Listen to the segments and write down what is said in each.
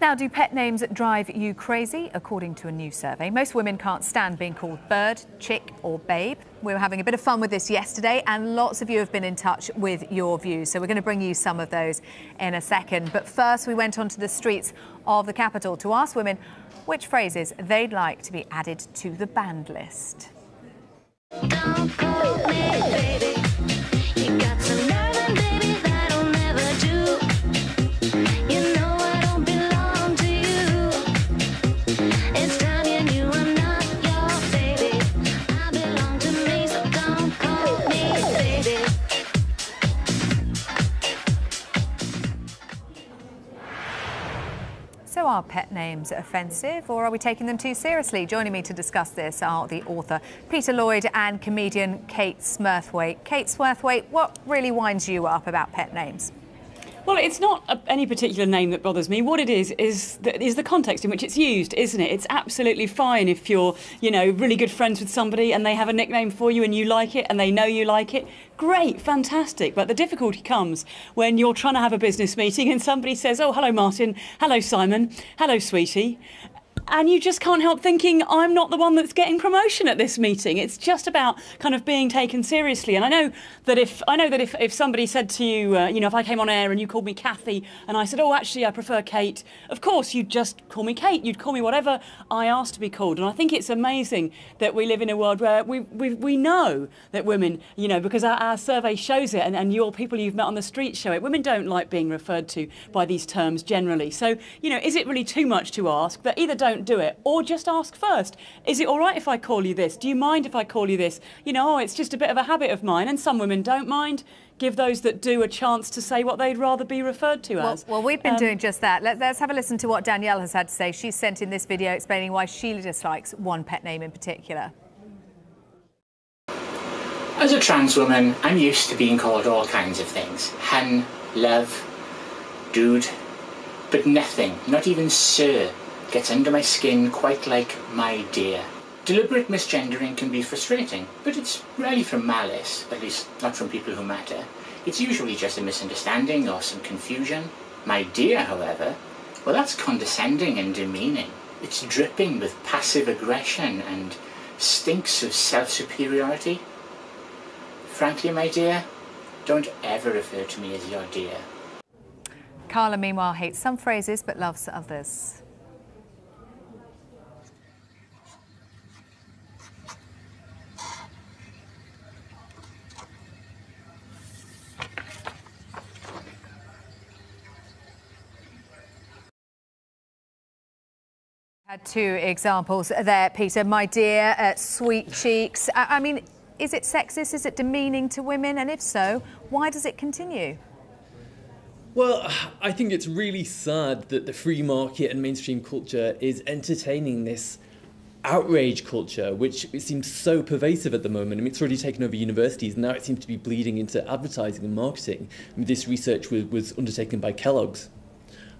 Now, do pet names drive you crazy? According to a new survey, most women can't stand being called bird, chick, or babe. We were having a bit of fun with this yesterday, and lots of you have been in touch with your views. So, we're going to bring you some of those in a second. But first, we went onto the streets of the capital to ask women which phrases they'd like to be added to the banned list. Are pet names offensive or are we taking them too seriously? Joining me to discuss this are the author Peter Lloyd and comedian Kate Smurthwaite. Kate Smurthwaite, what really winds you up about pet names? Well, it's not a, any particular name that bothers me. What it is is the, is the context in which it's used, isn't it? It's absolutely fine if you're, you know, really good friends with somebody and they have a nickname for you and you like it and they know you like it. Great, fantastic. But the difficulty comes when you're trying to have a business meeting and somebody says, "Oh, hello, Martin. Hello, Simon. Hello, sweetie," and you just can't help thinking I'm not the one that's getting promotion at this meeting. It's just about kind of being taken seriously. And I know that if I know that if, if somebody said to you, uh, you know, if I came on air and you called me Kathy, and I said, oh, actually, I prefer Kate. Of course, you'd just call me Kate. You'd call me whatever I asked to be called. And I think it's amazing that we live in a world where we we, we know that women, you know, because our, our survey shows it, and, and your people you've met on the street show it. Women don't like being referred to by these terms generally. So, you know, is it really too much to ask that either don't do it or just ask first. Is it all right if I call you this? Do you mind if I call you this? You know, oh, it's just a bit of a habit of mine, and some women don't mind. Give those that do a chance to say what they'd rather be referred to well, as. Well, we've been Um, doing just that. Let, us have a listen to what Danielle has had to say. She's sent in this video explaining why she dislikes one pet name in particular. As a trans woman, I'm used to being called all kinds of things. hen, love, dude, but nothing, not even sir, gets under my skin quite like my dear. Deliberate misgendering can be frustrating, but it's rarely from malice, at least not from people who matter. It's usually just a misunderstanding or some confusion. My dear, however, well, that's condescending and demeaning. It's dripping with passive aggression and stinks of self superiority. Frankly, my dear, don't ever refer to me as your dear. Carla, meanwhile, hates some phrases but loves others. Had two examples there, Peter. My dear, uh, sweet cheeks. I, I mean, is it sexist? Is it demeaning to women? And if so, why does it continue? Well, I think it's really sad that the free market and mainstream culture is entertaining this outrage culture, which seems so pervasive at the moment. I mean, it's already taken over universities, and now it seems to be bleeding into advertising and marketing. I mean, this research was, was undertaken by Kellogg's.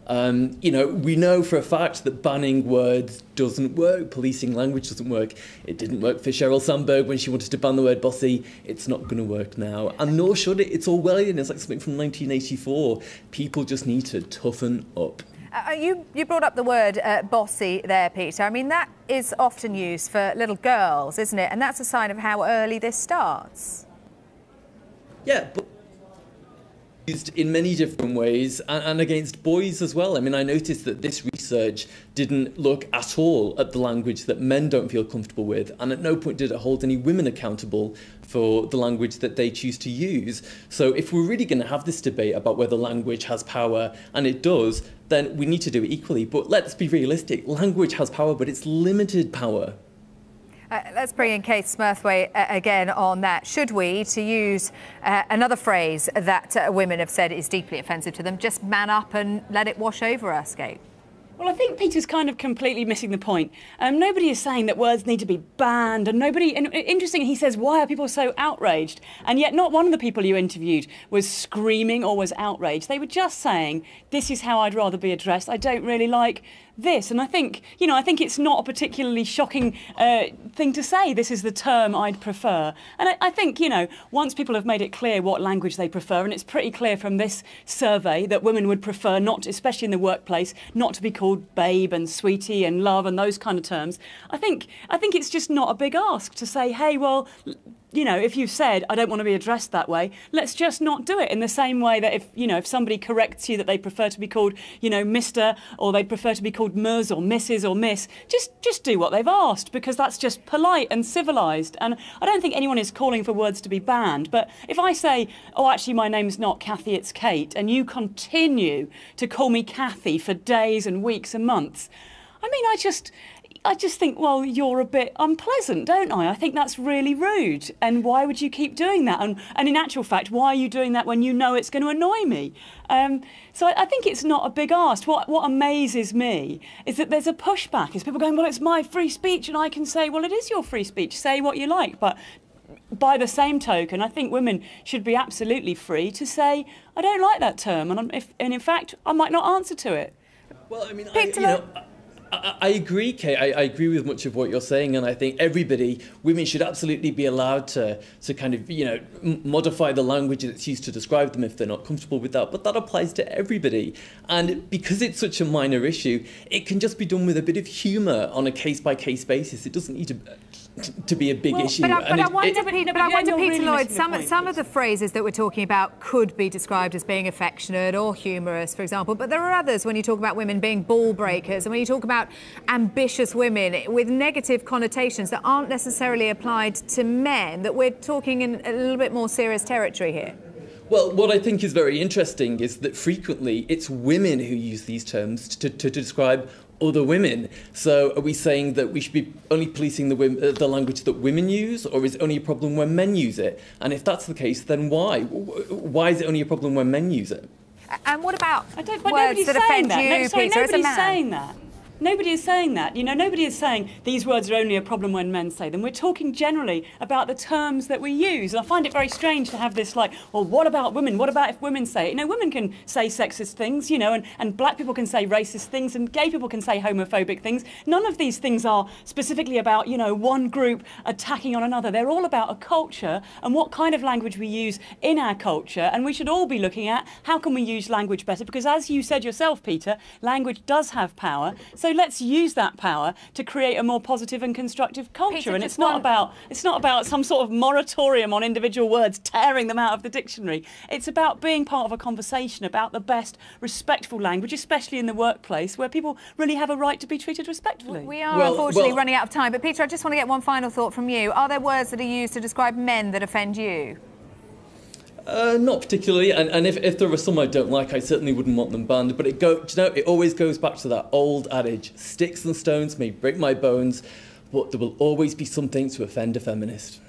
Um, you know, we know for a fact that banning words doesn't work, policing language doesn't work. It didn't work for Sheryl Sandberg when she wanted to ban the word bossy. It's not going to work now, and nor should it. It's Orwellian. It's like something from 1984. People just need to toughen up. Uh, you, you brought up the word uh, bossy there, Peter. I mean, that is often used for little girls, isn't it? And that's a sign of how early this starts. Yeah, but used in many different ways and, and, against boys as well. I mean, I noticed that this research didn't look at all at the language that men don't feel comfortable with, and at no point did it hold any women accountable for the language that they choose to use. So, if we're really going to have this debate about whether language has power, and it does, then we need to do it equally. But let's be realistic language has power, but it's limited power. Uh, let's bring in Kate Smurthwaite uh, again on that. Should we, to use uh, another phrase that uh, women have said is deeply offensive to them, just man up and let it wash over us, Kate? Well, I think Peter's kind of completely missing the point. Um, nobody is saying that words need to be banned, and nobody. And interesting, he says, "Why are people so outraged?" And yet, not one of the people you interviewed was screaming or was outraged. They were just saying, "This is how I'd rather be addressed. I don't really like this." And I think, you know, I think it's not a particularly shocking uh, thing to say. This is the term I'd prefer. And I, I think, you know, once people have made it clear what language they prefer, and it's pretty clear from this survey that women would prefer not, especially in the workplace, not to be called called babe and sweetie and love and those kind of terms, I think I think it's just not a big ask to say, hey, well, you know, if you've said I don't want to be addressed that way, let's just not do it. In the same way that if you know if somebody corrects you that they prefer to be called, you know, Mister or they prefer to be called Ms or Mrs or Miss, just just do what they've asked because that's just polite and civilized. And I don't think anyone is calling for words to be banned. But if I say, oh, actually, my name's not Kathy, it's Kate, and you continue to call me Kathy for days and weeks and months, I mean, I just I just think, well, you're a bit unpleasant, don't I? I think that's really rude. And why would you keep doing that? And, and in actual fact, why are you doing that when you know it's going to annoy me? Um, so I, I, think it's not a big ask. What, what amazes me is that there's a pushback. Is people going, well, it's my free speech, and I can say, well, it is your free speech. Say what you like, but by the same token, I think women should be absolutely free to say, I don't like that term, and, if, and in fact, I might not answer to it. Well, I mean, I, you know, I, agree, Kate. I, I, agree with much of what you're saying, and I think everybody, women should absolutely be allowed to, to kind of, you know, m- modify the language that's used to describe them if they're not comfortable with that. But that applies to everybody, and because it's such a minor issue, it can just be done with a bit of humour on a case by case basis. It doesn't need to to be a big well, issue. But I, but I wonder, it, Peter, but I wonder, Peter really Lloyd, some, point, some of the phrases that we're talking about could be described as being affectionate or humorous, for example. But there are others when you talk about women being ball breakers and when you talk about ambitious women with negative connotations that aren't necessarily applied to men, that we're talking in a little bit more serious territory here. Well, what I think is very interesting is that frequently it's women who use these terms to, to describe other women. So are we saying that we should be only policing the, uh, the language that women use, or is it only a problem when men use it? And if that's the case, then why? Why is it only a problem when men use it? And what about I don't, but words that offend that. you, no, sorry, Peter, nobody's saying that. Nobody is saying that. You know, nobody is saying these words are only a problem when men say them. We're talking generally about the terms that we use. And I find it very strange to have this like, well, what about women? What about if women say it? You know, women can say sexist things, you know, and, and black people can say racist things and gay people can say homophobic things. None of these things are specifically about, you know, one group attacking on another. They're all about a culture and what kind of language we use in our culture. And we should all be looking at how can we use language better? Because as you said yourself, Peter, language does have power. So so let's use that power to create a more positive and constructive culture. Peter, and it's not one... about it's not about some sort of moratorium on individual words, tearing them out of the dictionary. It's about being part of a conversation about the best respectful language, especially in the workplace, where people really have a right to be treated respectfully. We are well, unfortunately well... running out of time. But Peter, I just want to get one final thought from you. Are there words that are used to describe men that offend you? Uh, not particularly, and, and if, if there are some I don't like, I certainly wouldn't want them banned. But it go, you know, it always goes back to that old adage: sticks and stones may break my bones, but there will always be something to offend a feminist.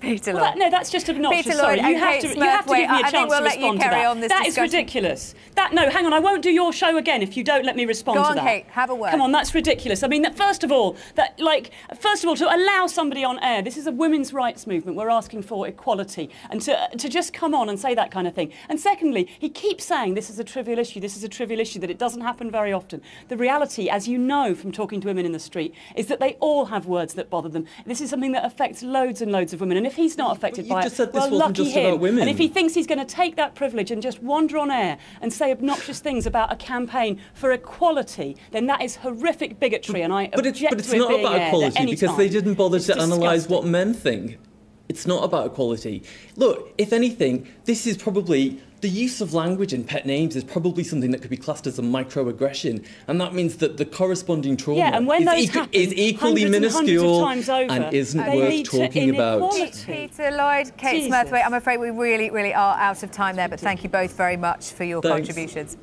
Peter well, that, no, that's just obnoxious. Peter Sorry, you have, to, you have to give me a I chance we'll to respond to that. that is ridiculous. That no, hang on, I won't do your show again if you don't let me respond Go to on, that. Kate, have a word. Come on, that's ridiculous. I mean, that, first of all, that like first of all, to allow somebody on air, this is a women's rights movement. We're asking for equality, and to to just come on and say that kind of thing. And secondly, he keeps saying this is a trivial issue. This is a trivial issue that it doesn't happen very often. The reality, as you know from talking to women in the street, is that they all have words that bother them. This is something that affects loads and loads of women, and if he's not affected by just said this well, wasn't just him. about women. And if he thinks he's going to take that privilege and just wander on air and say obnoxious things about a campaign for equality, then that is horrific bigotry, and I but object it's, but it's to not it about equality because time. they didn't bother it's to analyse what men think. It's not about equality. Look, if anything, this is probably the use of language and pet names is probably something that could be classed as a microaggression, and that means that the corresponding trauma yeah, and when is, those equ- happen, is equally hundreds minuscule and, over, and isn't worth talking about. Peter Lloyd, Kate Jesus. Smurthwaite, I'm afraid we really, really are out of time there, but thank you both very much for your Thanks. contributions.